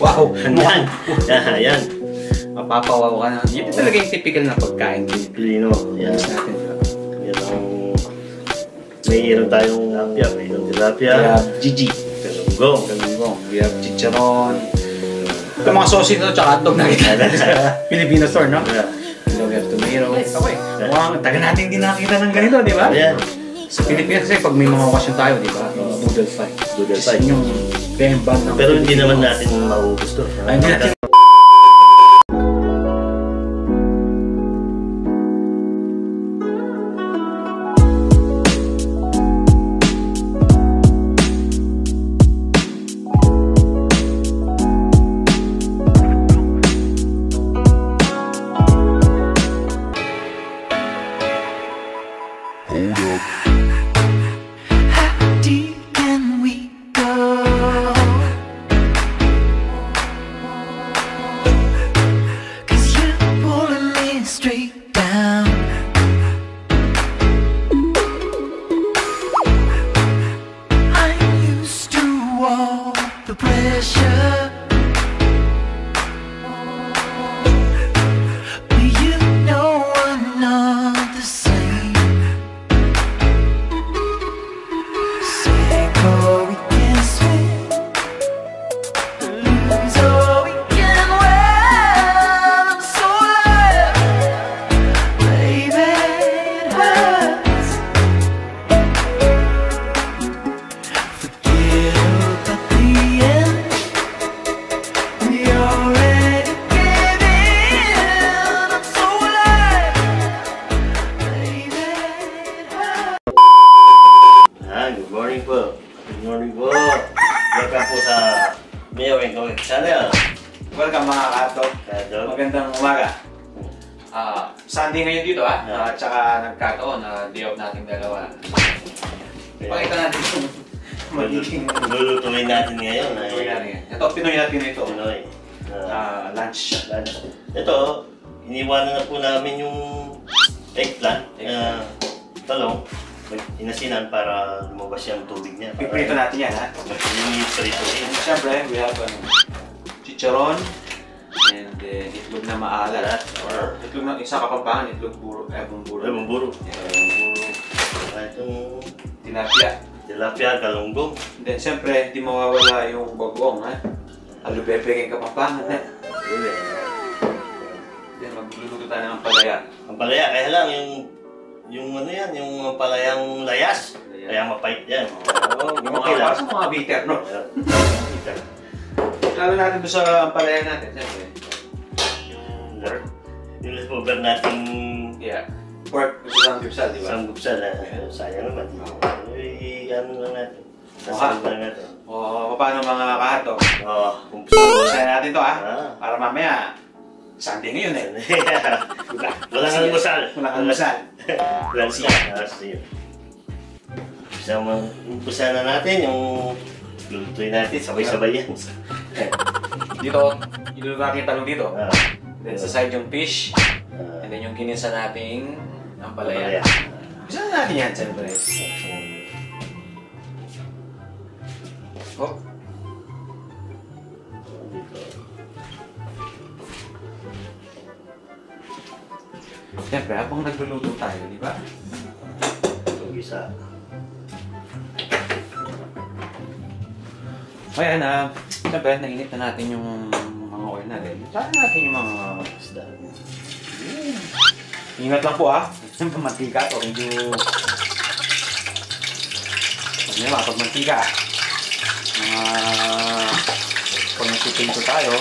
Wow! Yan. Yan. Mapapawaw ka na. Yan talaga yung typical na pagkain. Pilipino. Yan. Yes natin. Yan ang... May iron tayong tilapia. May iron tilapia. We have Gigi. Galunggong. Galunggong. We have chicharon. Ito mga sauce ito, tsaka hotdog na kita sa Filipino store, no? Yeah. We have tomato. Okay. Mukhang taga natin hindi nakita ng ganito, di ba? Ayan. Sa Pilipinas kasi pag may mga okasyon tayo, di ba? Noodle fry. Noodle fry. yung bembang ng Pero hindi naman natin mauubos to. Ay, hindi. Inasinan para lumabas yung tubig niya. Piprito natin yan ha. Yung prito And syempre, we have ano, chicharon and then itlog na maalat. Or itlog na, isa kapampangan, itlog buro, eh, bumburo. Ay, bumburo. Yeah, bumburo. Ah, Itong Tilapia. tilapia, galunggong. And then syempre, hindi mawawala yung bagoong ha. Alubebe kay kapampangan ha. Uli. Then magluluto tayo ng palaya. Ang palaya, kaya lang yung yung ano yan, yung palayang layas. Kaya mapait yan. Oo, yung okay mga, lang. parang mga bitter, no? Lalo natin doon sa ampalaya natin, siyempre. Yung, yung leftover nating Yeah. Pork with isang gipsal, di ba? sanggupsal na sayang naman. Eh, ano lang natin. Sasal lang natin. O, paano mga kahato? Oo, umpisa mo Usahin natin to, ha? Ah. Para mamaya, Sunday ngayon eh. Walang almusal. Walang almusal. Walang siya. Ah, siya. Umpisa mo, umpisa na natin yung lulutuin natin, sabay-sabay yan. Dito, yung talong dito. Ah, Then sa side yung fish. ah, And then yung kinisa nating ampalaya. palaya. Bisa na natin yan, siyempre. Oh, siyempre, habang nagluluto tayo, di ba? Yung isa. O yan, ah, siyempre, nainit na natin yung mga oil natin. Tsaka natin yung mga Isda. Ingat lang po ah. Siyempre mantika to. Medyo... Huwag niyo pag mantika. Mga... Pag nagpipinto tayo.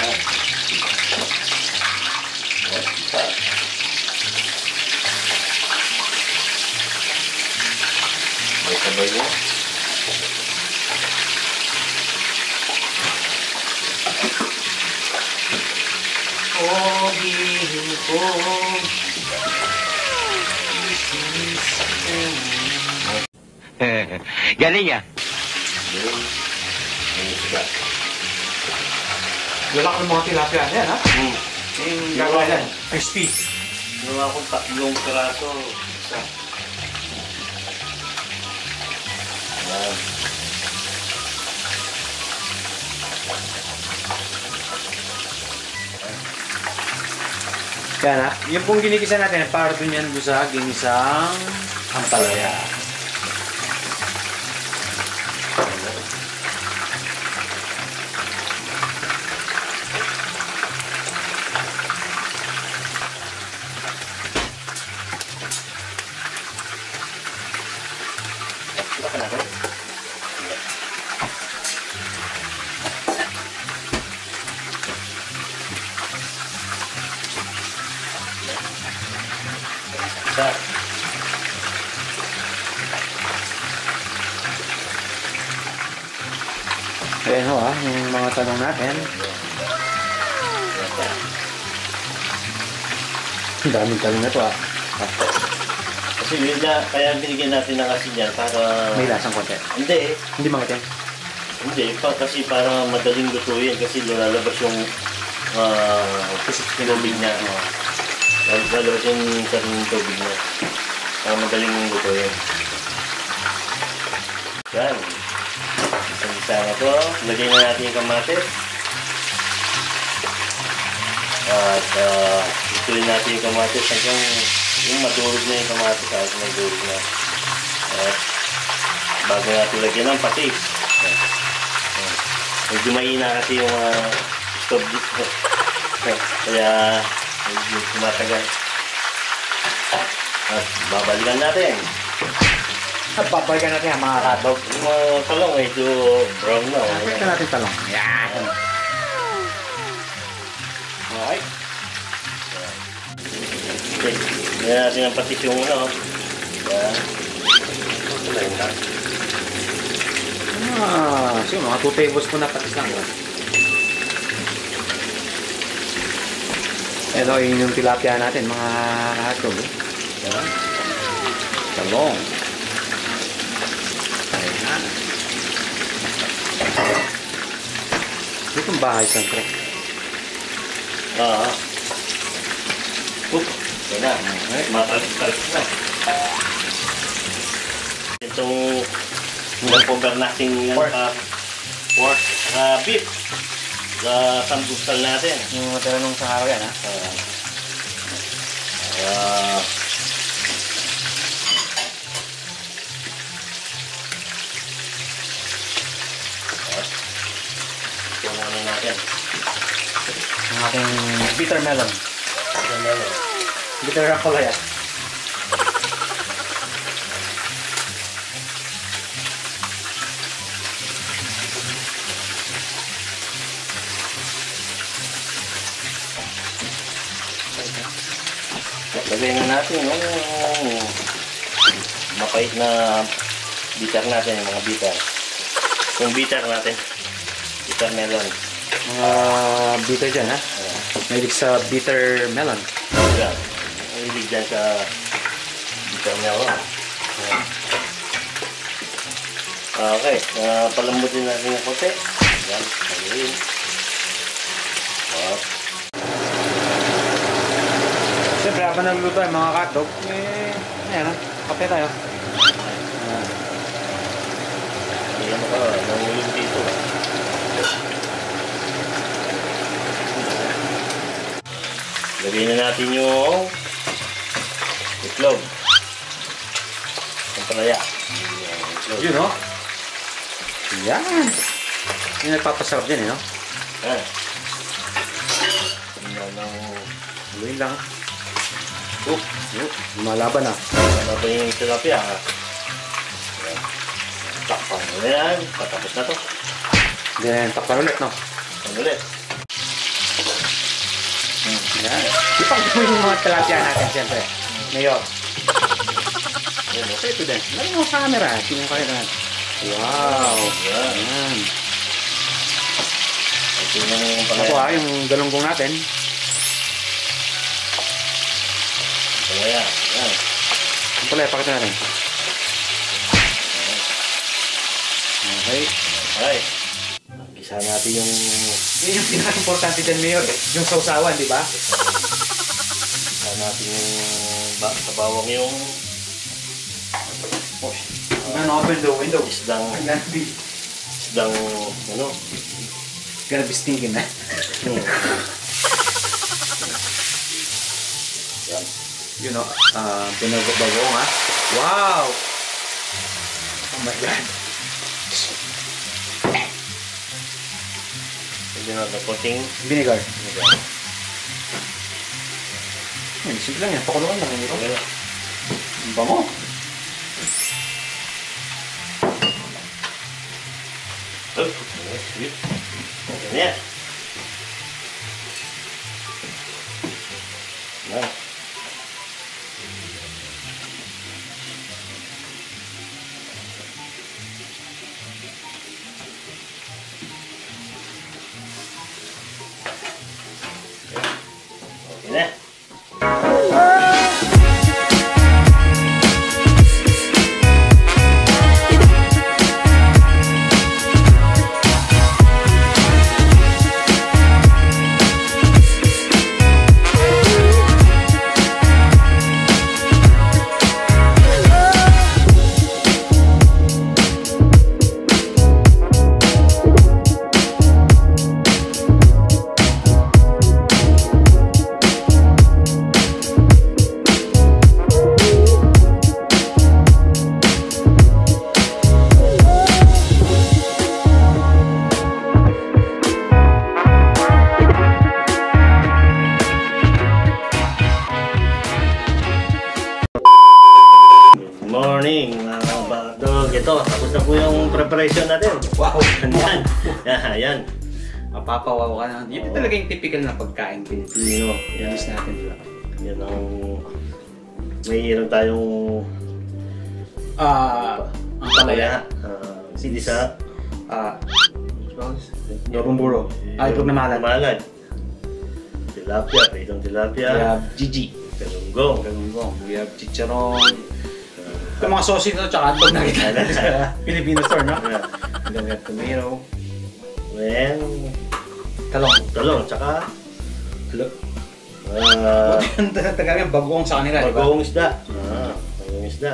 Ayan. Ayan, isa. May sabay mo. Pogihin ko. Galing ah. Yun. Yung isda. Lalaki ng mga tilapia. Ayan ha. Hmm. Yung gagawin yan. Crispy. Ginawa ko tatlong piraso. Isa. Kaya na, yung pong ginikisa natin, para doon yan sa ginisang ampalaya. Isa. Ayan ho ah, yung mga tanong natin. Ang daming tanong na to ah. Ah, Kasi yun na, kaya binigyan natin ng asin yan para... May lasang konti. Hindi, Hindi mga hindi. Pa, kasi para madaling lutuin kasi lalabas yung uh, tubig niya. Lal- Lalabas yung sariling tubig niya. Para madaling lutuin. Yan. Isang-isa na to. Lagyan na natin yung kamatis. At uh, ituloy natin yung kamatis hanggang yung madurog na yung kamatis. At madurog na. At bago natin lagyan ng patis. Medyo mahina kasi yung uh, stove dito. Kaya medyo tumatagal. At babalikan natin. At babalikan natin ang mga hotdog. Yung mga talong medyo brown na. oh. Ito natin talong. Yan. Okay. Okay. Yan natin ang patis yung ano. Yan. Yan. Ah, so mga 2 tablespoon na patis lang. oh. Ito yun yung tilapia natin, mga hotdog. eh. Yan. Talong. Ayan. Itong bahay siyempre. Ah. Oop. Yan na. Matalis-talis na. Itong napover natin Pork. uh, pork uh, beef sa sambuksal natin. Yung tinanong sa araw yan, ha? Ah. Ah. At, ito muna natin. Ang ating bitter melon. Ito meron. Bitter na Lagay na natin yung mapait na bitter natin, yung mga bitter. Yung bitter natin. Bitter melon. Mga bitter dyan, ha? Ayan. Mahilig sa bitter melon. Ang ibig dyan sa bitter melon. Ayan. Okay. Uh, palambutin natin yung konti. Yan. Ayun. At Siyempre, habang nagluto ay mga hotdog, eh, ayan, ha? Kape tayo. Ayan. Ayan ka, nangulong dito. Lagay na natin yung itlog. Ang palaya. Yun, no? Yan. Yung nagpapasarap dyan, eh, no? Ayan. Ayan ang Luin lang. Oh, yun. Lumalaban, ano ba yung tilapia. ha? Ayan. Takpan na yan. Patapos na to. Then, takpan ulit, no? Ang ulit. Yan. Ipang mo yung mga tilapia natin, siyempre. Mayor. Ayan, okay. Okay, ito din. Lagi mo camera. Tingnan ko na. Wow. Ayan. Yan. Ito yung Ako palaya. ha, yung galunggong natin. Palaya. Ayan. Yung pala, pakita natin. Okay. Okay. Gisa natin yung Yun yung pinaka-importante dyan, Mayor. Yung sausawan, di ba? gisa natin yung ba, sa bawang yung Ano, open the window. isdang isdang ano gotta be stinking, man. Hmm. You know, uh, pinagbago nga. Wow! Oh my God. Lagyan natin konting Vinegar. Ay, simple lang yan. Pakuluan lang. Okay na. Ang bango. Oh, sweet. Okay typical na pagkain Pilipino. Yan. Release natin diba? Yan ang... May hirang tayong... Ah, ang palaya. Uh, sinisa. Ah, Yorong buro. Ah, itlog na malat. Malad. Tilapia. Pritong We tilapia. have Gigi. Galunggong. Galunggong. We have chicharon. Ito mga sausage na tsaka hotdog na kita sa Filipino store, no? Then we have tomato. Then, Talong. talong. Tsaka... Hello. Uh, Buti yung tagal bagoong sa kanila, di ba? bagong isda. Ah, bagong isda.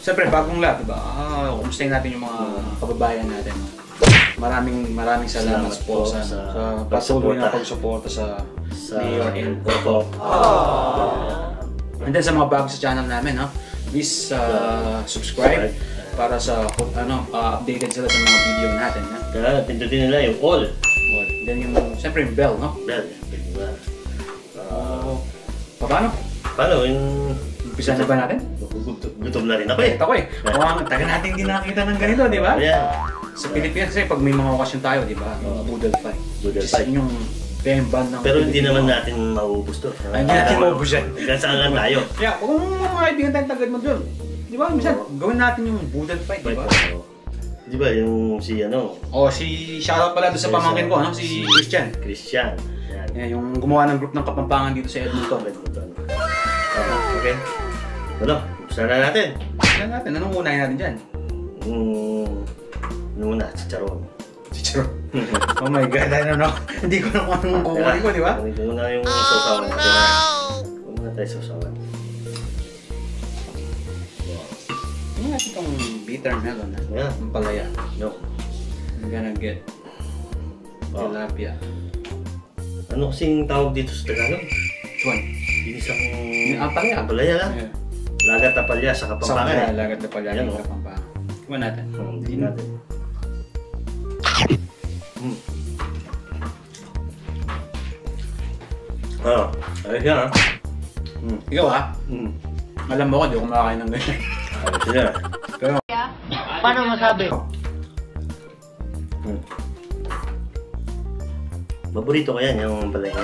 Siyempre, bagong lahat, di ba? Ah, kumustahin natin yung mga kababayan natin. Maraming maraming salamat, Salamat po sa, sa sa patuloy na pagsuporta. sa, Sa Mayor and Popo. And then sa mga bago sa channel namin, no? please uh, subscribe para sa ano uh, updated sila sa mga video natin. No? Kaya pindutin nila yung all. Well, then yung, siyempre yung bell, no? Bell. Diba? Uh, paano? Paano yung... Umpisa na ba natin? Gutom, na rin ako eh. Ito ko eh. Mukhang taga natin hindi nakita ng ganito, di ba? Ayan. Sa Pilipinas kasi pag may mga okasyon tayo, di ba? Yung Boodle Fight. Boodle fight. yung band ng Pero hindi naman natin maubos to. Ay, hindi natin maubos yan. Hanggang saan lang tayo. Kaya kung mga kaibigan tayong tagad mo doon, di ba? Minsan, gawin natin yung Boodle Fight, di ba? Di ba yung si ano? O, si shoutout pala doon sa pamangkin ko, ano? Si Christian. Christian. Yan. Yan, yung gumawa ng group ng Kapampangan dito sa Edmonton. Ah, Okay. Ano? Gusto na natin. Tignan natin, anong unahin natin dyan? Hmm. Ano muna? Chicharon. Chicharo. oh my God, I don't know. Hindi ko na kung anong kukunin ko, di ba? Ko muna yung sausawan. Oh, no! Muna tayo sausawan. Natin itong bitter melon, ha? Yeah. Ang palaya. No. I'm gonna get Oh. tilapia. Ano kasing tawag dito sa Tagalog? Which one? Ginisang... Ah, palaya. Palaya lang. Yeah. Lagat na palya sa Sa Kapampangan. palaya, lagat na palaya Yan, ng oh. Kapampangan. Tingnan natin. Hmm, Hindi natin. Hmm. Ah, ayos yan ah. Hmm. Ikaw ha? Hmm. Alam mo ko, di ako makakain ng ganyan. Pero, Paano masabi? Hmm. Paborito ko yan, yung palaya.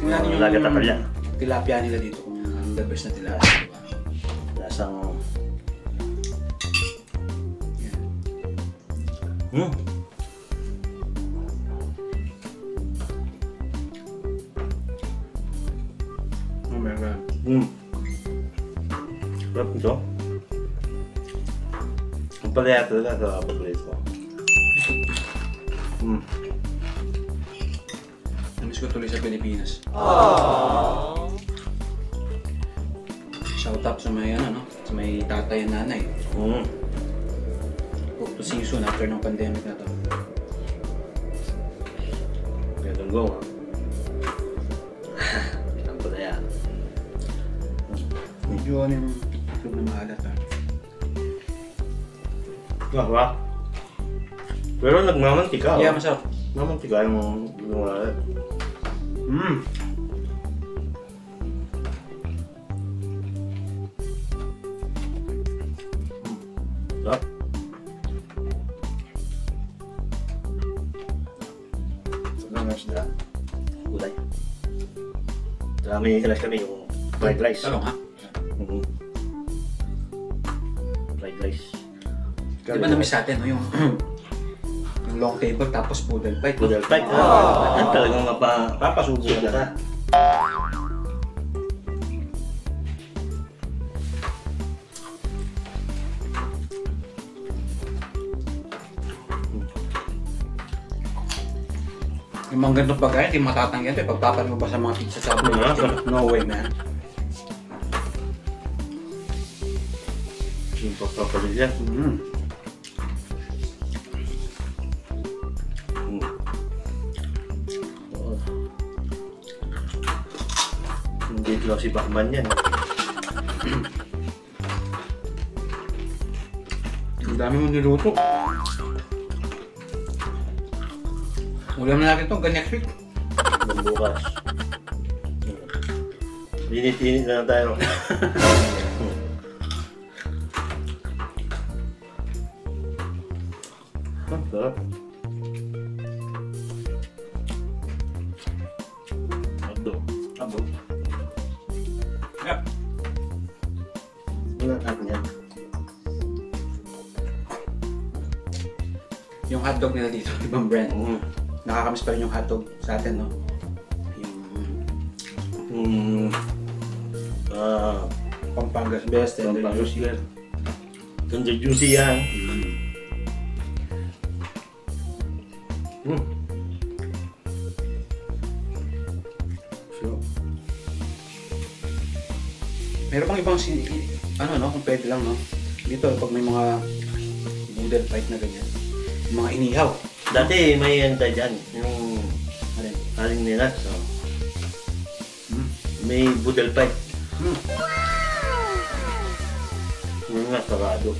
tingnan natin Yung tilapia nila dito kung ang the best na tilapia. di ba? Lasang... Yan. Hmm. Oh my God. Hmm. Sarap ito. Ang palaya talaga sa paborito ko. Hmm. Namiss ko tuloy sa Pilipinas. Shout out sa may ano, no? Sa may tatay and nanay. Hmm. Hope to See you soon after ng pandemic na to. Ganun go. Ang palaya. Medyo ano yung itlog na maalat ah. Diba? Pero nagmamantika. Yeah, oh. masarap. Mamantika yung yung alat. Mm. Sarap. Sarap ng isda. Gulay. May hilas kami yung fried rice. Talong ha? Di ba namiss natin no? yung yung long table tapos poodle bite. no? Budal fight. Ah, yan talagang mapa, papasubo ka. Yung mga ganitong pagkain, hindi matatanggihan ito. Pagpapan mo ba sa mga pizza sa Yeah. No way, man. Yung papapalit yan. Mm. Lang si Bakman yan. Ang dami mong niluto. Ulam na natin ito week. Hanggang bukas. Init-init na lang tayo. hotdog nila dito, ibang brand. Mm. Nakakamiss pa rin yung hotdog sa atin, no? Yung Mm. Ah, Pampangas best then Pampangas juicy. Tender juicy yan. Mm. So, Meron pang ibang si ano no, kung pwede lang no. Dito pag may mga boodle fight na ganyan. Mga inihaw. dati may yan tayo dyan, yung Alin? aling nila. So, Hmm. may budal pipe. Hmm. Yung nga, sarado.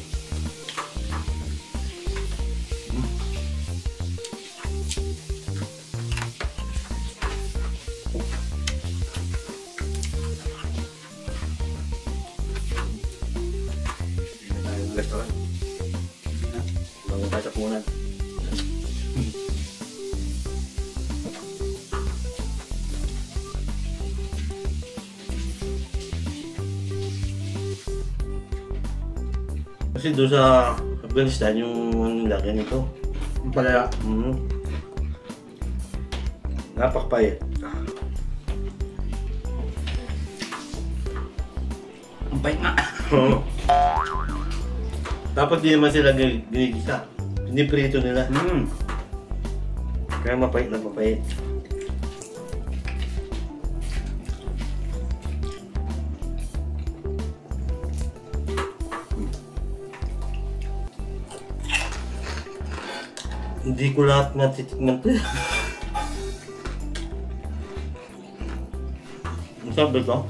Kasi doon sa Afghanistan, yung laki nito. Yung palaya. Mm. Napakpayat. Ang pait nga. Oo. Dapat di naman sila gin- ginigisa. Piniprito nila. Hmm. Kaya mapait na mapait. Hindi ko lahat natitikman to. Ang sabi ko?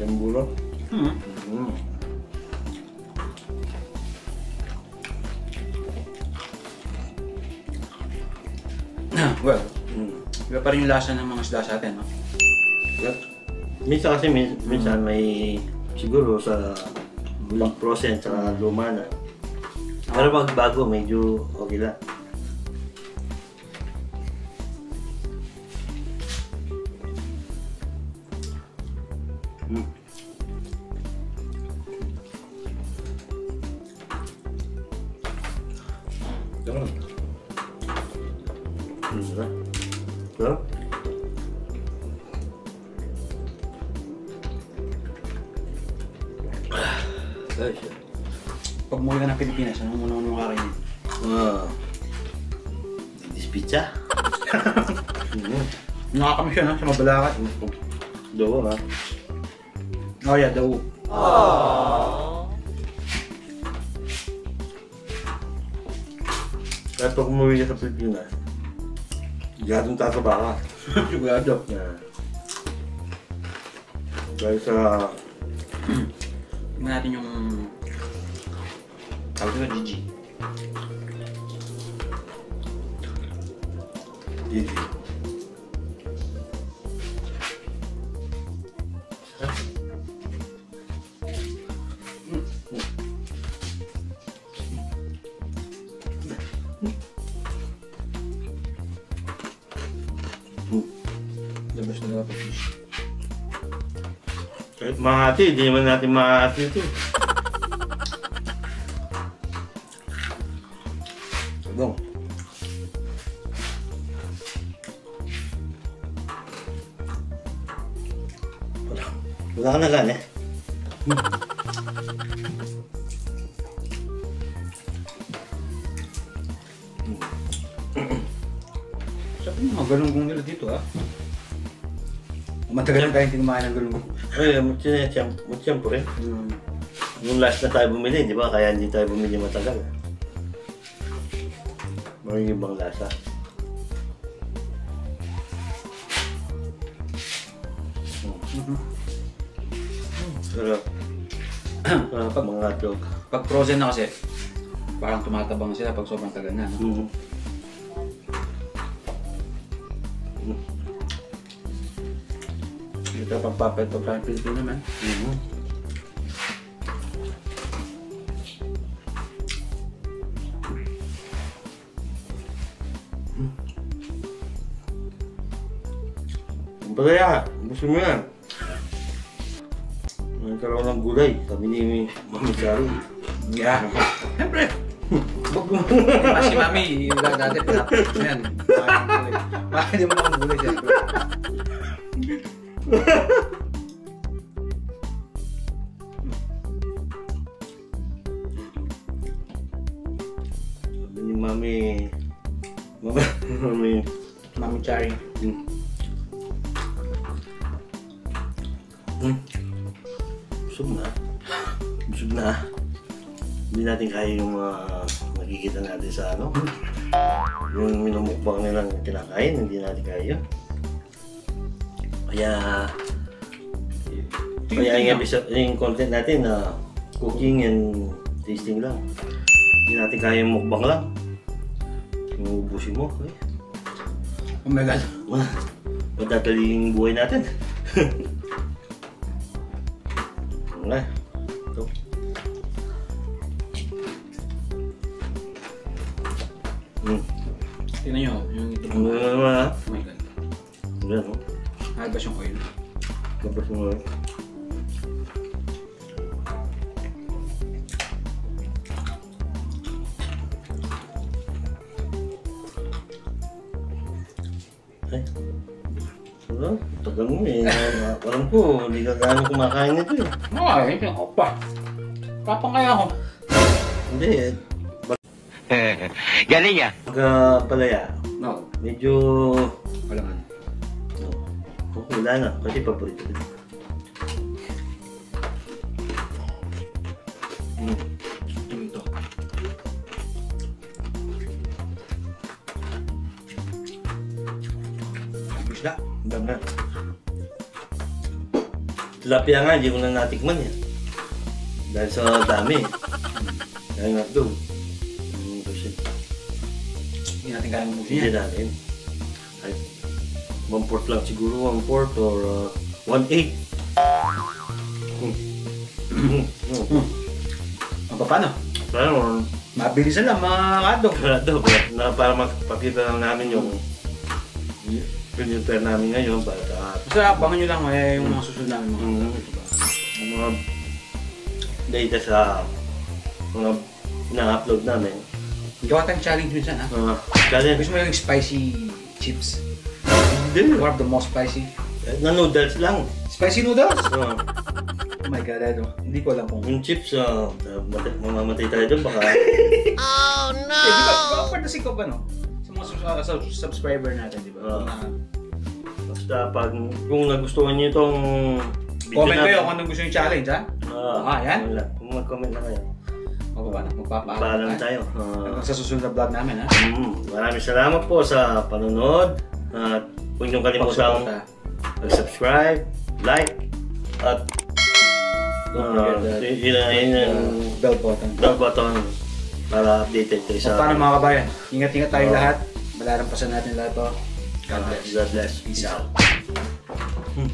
Temburo. Hmm. Mm. Well, Mm. iba pa rin yung lasa ng mga isda sa atin, no? Yep. Minsan kasi min- minsan may siguro sa bulang process sa luma na. Pero pag bago medyo okay lang. Mm. Sa mabalakat. Dawa ha. Oh yeah, daw. Kahit pag umuwi ka sa Pilipinas, Gadong tataba ka. Sigurado. Na. Dahil sa... Tingnan natin yung... Tawag ko Gigi. Gigi. Mahati, hindi naman natin mahati ito. Sabong. Wala, wala ka na gan eh. Sabi mo, mga galunggong nila dito ha. Matagal na tayo hindi kumain ng galunggong. Ay, mucho na po rin. Hmm. Nung last na tayo bumili, di ba? Kaya hindi tayo bumili matagal. Mga ibang lasa. Mhm. Sarap. Sarap mga hotdog. Pag frozen na kasi, parang tumatabang sila pag sobrang tagal na. No? Mm. Ito pang papel to parang Pilipino naman. Mhm. Ang palaya, gusto mo yan. Nagkaroon ng gulay, sabi ni Mami Sari. Yeah. Siyempre. Huwag mo. Diba si Mami, yung dati pinapit yan. Bakit mo naman gulay siyempre. Sabi ni Mami, Mami, Mami, Mami Chari. Hmm. Hmm. Busog na. Busog na. Hindi natin kaya yung mga nakikita natin sa ano. Yung minumukbang nilang kinakain, hindi natin kaya yun. Kaya, kaya yung, episode, yung content natin na cooking and tasting lang. Hindi natin kaya yung mukbang lang. Yung ubusin mo, eh. Oh my God. Wah, madadali yung buhay natin. Wala. Ay. Wala, tagal mo eh. Alam ko, hindi ka gaano kumakain nito eh. Ay, ako pa. Kapang kaya ako. Hindi eh. Galing. Pagka palaya, No, medyo... wala nga. Oh, wala na, kasi paborito ko. Tilapia nga, hindi ko na natikman yan. Dahil sa dami. Dahil nga doon. Mm, kasi Hindi natin kaya mabusin hindi natin. Ay, one fourth lang siguro, one fourth or uh, one eighth. Hmm. Hmm. Hmm. O, paano? Parang, Mabilis na lang mga daw, na para makapakita lang namin yung pair namin ngayon para sa Basta abangan nyo lang eh, yung mga susunod namin mga Mm. diba? ang mga data sa mga na-upload namin. Gawa tayong challenge minsan ha. Uh, challenge. Gusto mo yung spicy chips? Hindi. One of the most spicy. Na noodles lang. Spicy noodles? Uh, Oh my god, ano? Hindi ko alam kung... yung chips, uh, mat- mamamatay tayo doon baka. Eh, di ba, di ba partnership ko ba, no? Sa mga uh, subscriber natin, di ba? Oo. Na- Basta pag kung nagustuhan niyo itong video comment kayo namin, kung anong gusto yung challenge, ha? ah, Ah, yan. Wala. Kung mag-comment na kayo. Magpapaalam, magpapaalam Paalam tayo. Ah, Hanggang sa susunod na vlog namin, ha? mm, maraming salamat po sa panonood. At huwag niyong Pagsuporta. mag-subscribe, like, at Don't uh, forget that. yun yung Uh, bell button. bell button para updated kayo So, sa paano mga kabayan? Ingat-ingat tayong Oo. lahat. Malalampasan natin lahat to. God bless. God bless. Peace out. Hmm.